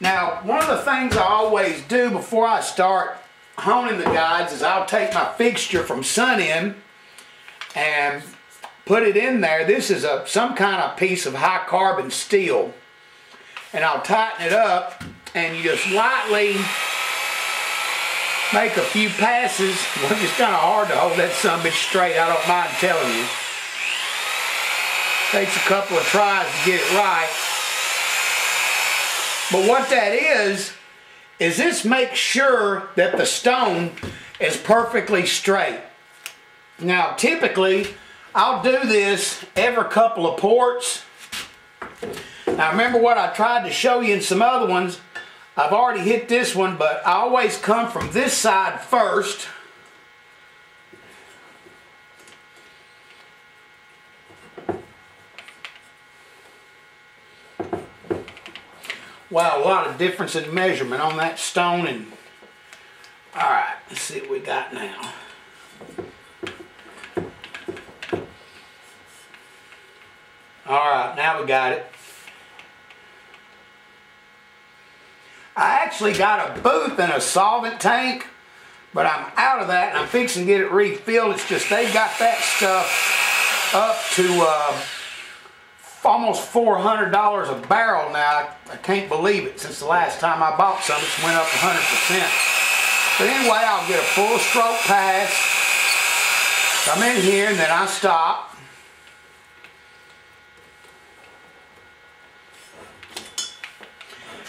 Now, one of the things I always do before I start honing the guides is I'll take my fixture from Sunnen and put it in there. This is a some kind of piece of high carbon steel. And I'll tighten it up and you just lightly make a few passes. Well, it's kind of hard to hold that summit straight, I don't mind telling you. Takes a couple of tries to get it right. But what that is, is this makes sure that the stone is perfectly straight. Now typically, I'll do this every couple of ports. Now remember what I tried to show you in some other ones. I've already hit this one, but I always come from this side first. Wow, a lot of difference in measurement on that stone and all right, let's see what we got now. All right, now we got it. I actually got a booth and a solvent tank, but I'm out of that and I'm fixing to get it refilled. It's just they've got that stuff up to uh, almost $400 a barrel now. I can't believe it. Since the last time I bought some, it's went up 100%. But anyway, I'll get a full stroke pass. Come in here and then I stop.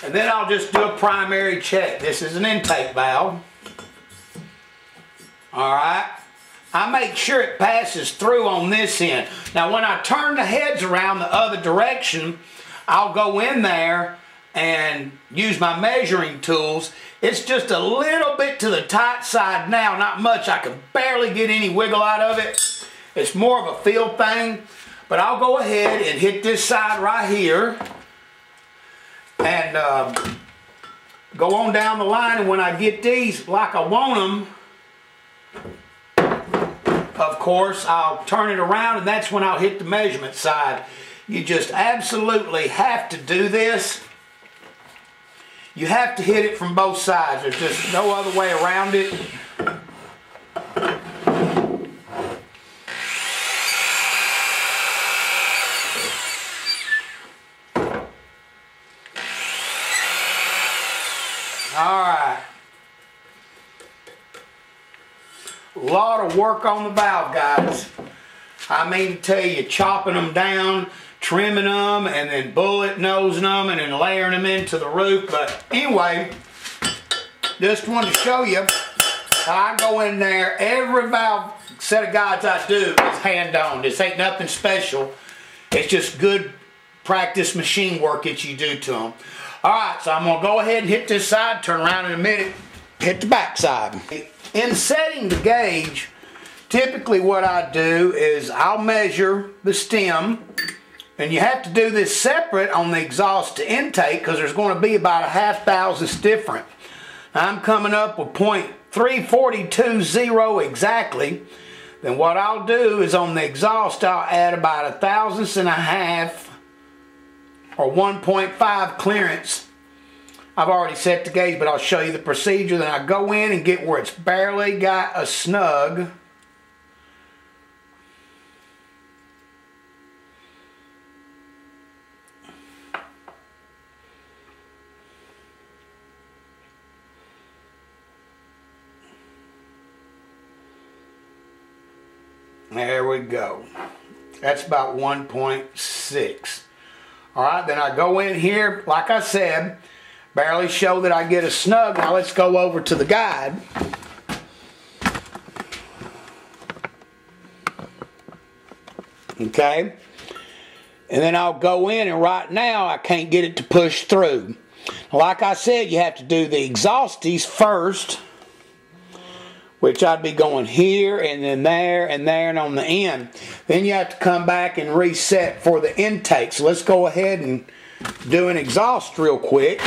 And then I'll just do a primary check. This is an intake valve. All right. I make sure it passes through on this end. Now when I turn the heads around the other direction, I'll go in there and use my measuring tools. It's just a little bit to the tight side now, not much. I can barely get any wiggle out of it. It's more of a feel thing, but I'll go ahead and hit this side right here and uh, go on down the line and when I get these like I want them of course I'll turn it around and that's when I'll hit the measurement side. You just absolutely have to do this. You have to hit it from both sides. There's just no other way around it All right. A work on the valve guys. I mean to tell you, chopping them down, trimming them, and then bullet nosing them, and then layering them into the roof. But anyway, just wanted to show you I go in there. Every valve set of guides I do is hand on. This ain't nothing special. It's just good practice machine work that you do to them. All right, so I'm gonna go ahead and hit this side, turn around in a minute, hit the back side. In setting the gauge, typically what I do is I'll measure the stem, and you have to do this separate on the exhaust to intake because there's going to be about a half thousandths different. I'm coming up with 0.3420 exactly. Then what I'll do is on the exhaust I'll add about a thousandths and a half or 1.5 clearance. I've already set the gauge, but I'll show you the procedure. Then I go in and get where it's barely got a snug. There we go. That's about 1.6. All right, then I go in here, like I said, barely show that I get a snug. Now let's go over to the guide. Okay. And then I'll go in and right now I can't get it to push through. Like I said, you have to do the exhausties first which I'd be going here and then there and there and on the end. Then you have to come back and reset for the intake. So let's go ahead and do an exhaust real quick.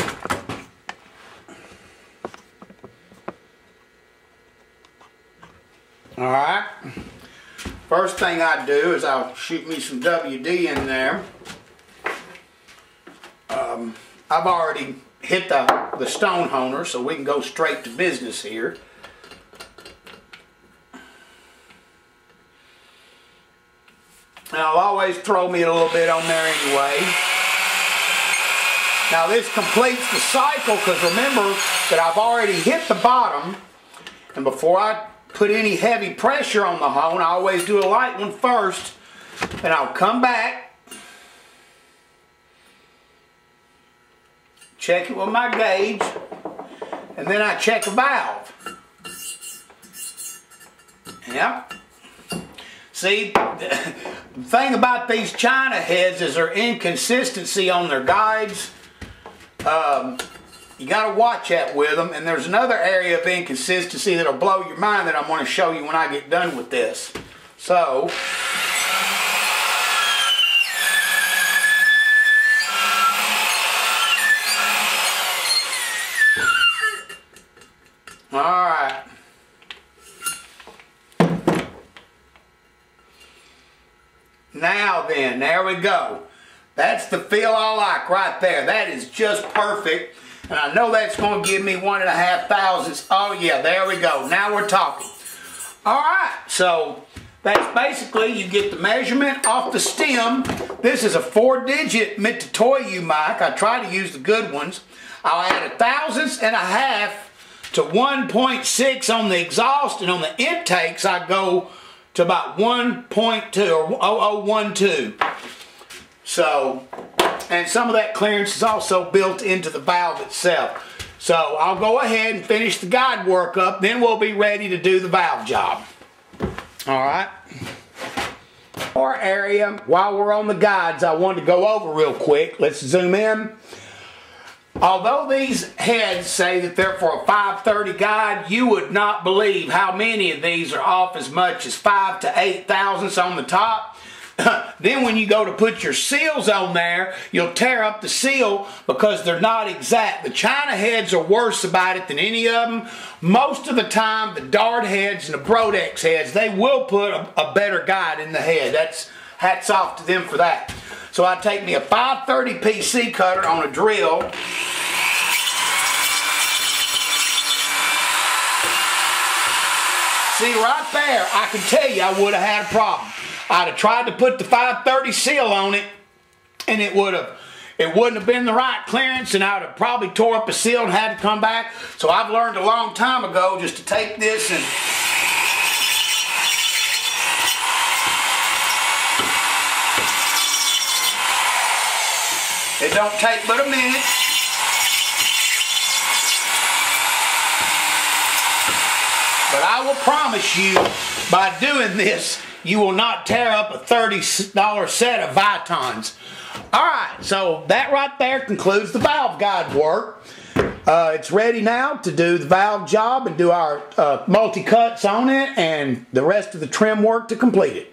Alright. First thing I do is I'll shoot me some WD in there. Um, I've already hit the, the stone honer so we can go straight to business here. And I'll always throw me a little bit on there anyway. Now this completes the cycle because remember that I've already hit the bottom and before I put any heavy pressure on the hone, I always do a light one first and I'll come back check it with my gauge and then I check a valve. Yep. See, the thing about these China heads is their inconsistency on their guides. Um, you got to watch that with them. And there's another area of inconsistency that'll blow your mind that I'm going to show you when I get done with this. So, Alright. Now then, there we go. That's the feel I like right there. That is just perfect. And I know that's going to give me one and a half thousandths. Oh yeah, there we go. Now we're talking. Alright, so that's basically you get the measurement off the stem. This is a four digit Mitutoyo mic. I try to use the good ones. I'll add a thousandths and a half to 1.6 on the exhaust and on the intakes I go to about 1.2 or 0012. So, and some of that clearance is also built into the valve itself. So I'll go ahead and finish the guide work up, then we'll be ready to do the valve job. All right. Our area, while we're on the guides, I wanted to go over real quick. Let's zoom in. Although these heads say that they're for a 530 guide, you would not believe how many of these are off as much as 5 to 8 thousandths on the top. then when you go to put your seals on there, you'll tear up the seal because they're not exact. The China heads are worse about it than any of them. Most of the time, the Dart heads and the Brodix heads, they will put a, a better guide in the head. That's hats off to them for that. So I take me a 530 PC cutter on a drill. See right there, I can tell you I would have had a problem. I'd have tried to put the 530 seal on it and it would have it wouldn't have been the right clearance and I would have probably tore up a seal and had to come back. So I've learned a long time ago just to take this and It don't take but a minute. But I will promise you, by doing this, you will not tear up a $30 set of Vitons. All right, so that right there concludes the valve guide work. Uh, it's ready now to do the valve job and do our uh, multi-cuts on it and the rest of the trim work to complete it.